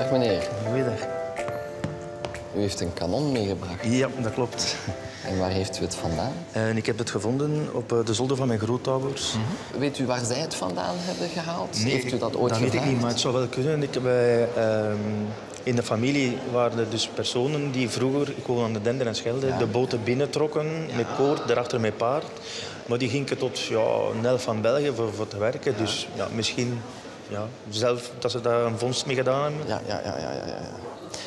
Dag meneer. Goedemiddag. U heeft een kanon meegebracht. Ja, dat klopt. En waar heeft u het vandaan? En ik heb het gevonden op eh, de zolder van mijn grootouders. Weet u waar zij het vandaan hebben gehaald? Nee, heeft u dat ooit dat weet ik niet, maar het zou wel kunnen. Ik, wij, ehm, in de familie waren er dus personen die vroeger, ik woon aan de Dender en Schelde, de boten binnentrokken met koord, daarachter met paard. Maar die gingen tot ja, een elf van België voor, voor te werken. Dus ja, misschien ja, zelf dat ze daar een vondst mee gedaan hebben. Ja, ja, ja, ja, ja, ja.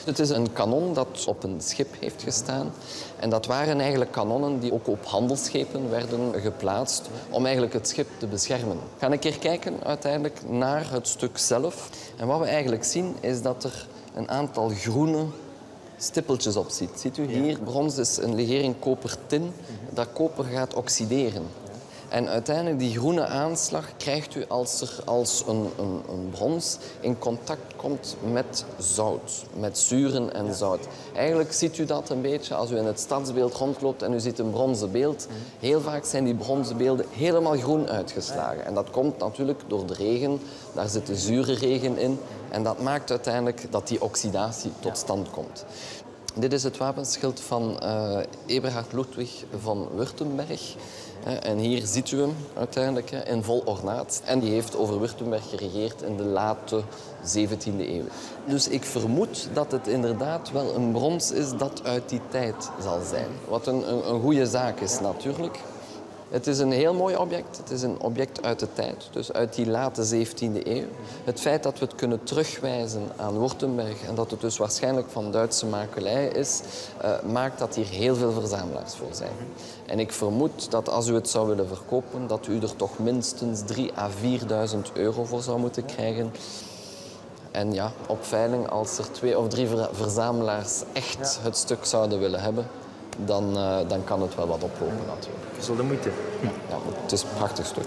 Het is een kanon dat op een schip heeft gestaan. En dat waren eigenlijk kanonnen die ook op handelsschepen werden geplaatst om eigenlijk het schip te beschermen. We gaan een keer kijken uiteindelijk naar het stuk zelf. En wat we eigenlijk zien is dat er een aantal groene stippeltjes op zit. Ziet u hier? Brons is een legering koper-tin dat koper gaat oxideren. En uiteindelijk die groene aanslag krijgt u als er als een, een, een brons in contact komt met zout, met zuren en zout. Eigenlijk ziet u dat een beetje als u in het stadsbeeld rondloopt en u ziet een bronzen beeld. Heel vaak zijn die bronzen beelden helemaal groen uitgeslagen. En dat komt natuurlijk door de regen, daar zit de zure regen in. En dat maakt uiteindelijk dat die oxidatie tot stand komt. Dit is het wapenschild van eh, Eberhard Ludwig van Württemberg. En hier ziet u hem uiteindelijk in vol ornaat. En die heeft over Württemberg geregeerd in de late 17e eeuw. Dus ik vermoed dat het inderdaad wel een brons is dat uit die tijd zal zijn. Wat een, een, een goede zaak is natuurlijk. Het is een heel mooi object. Het is een object uit de tijd, dus uit die late 17e eeuw. Het feit dat we het kunnen terugwijzen aan Württemberg en dat het dus waarschijnlijk van Duitse makelij is, eh, maakt dat hier heel veel verzamelaars voor zijn. En ik vermoed dat als u het zou willen verkopen, dat u er toch minstens 3 à 4.000 euro voor zou moeten krijgen. En ja, op veiling, als er twee of drie ver- verzamelaars echt het stuk zouden willen hebben, dan, eh, dan kan het wel wat oplopen natuurlijk. Is wel de moeite. Ja, het is een prachtig stuk.